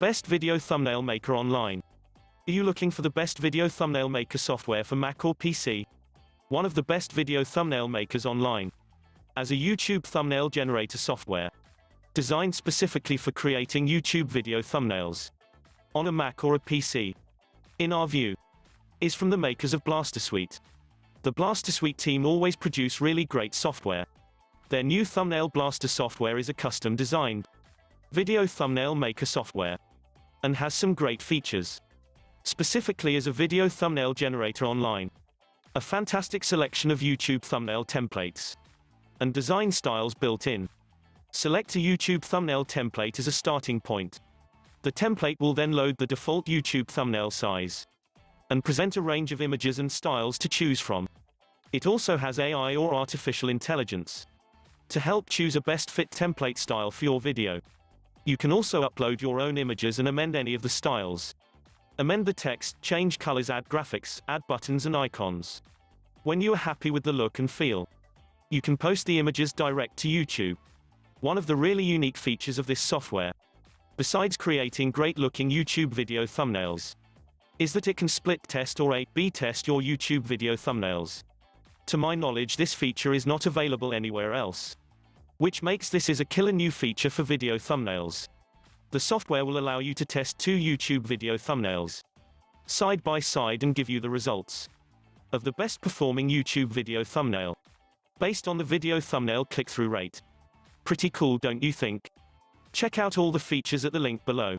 Best Video Thumbnail Maker Online. Are you looking for the best video thumbnail maker software for Mac or PC? One of the best video thumbnail makers online. As a YouTube thumbnail generator software. Designed specifically for creating YouTube video thumbnails. On a Mac or a PC. In our view. Is from the makers of Blaster Suite. The Blaster Suite team always produce really great software. Their new thumbnail blaster software is a custom designed video thumbnail maker software and has some great features. Specifically as a video thumbnail generator online. A fantastic selection of YouTube thumbnail templates and design styles built in. Select a YouTube thumbnail template as a starting point. The template will then load the default YouTube thumbnail size and present a range of images and styles to choose from. It also has AI or artificial intelligence to help choose a best fit template style for your video. You can also upload your own images and amend any of the styles. Amend the text, change colors, add graphics, add buttons and icons. When you are happy with the look and feel, you can post the images direct to YouTube. One of the really unique features of this software, besides creating great looking YouTube video thumbnails, is that it can split test or A-B test your YouTube video thumbnails. To my knowledge this feature is not available anywhere else. Which makes this is a killer new feature for video thumbnails. The software will allow you to test two YouTube video thumbnails side by side and give you the results of the best performing YouTube video thumbnail based on the video thumbnail click-through rate. Pretty cool don't you think? Check out all the features at the link below.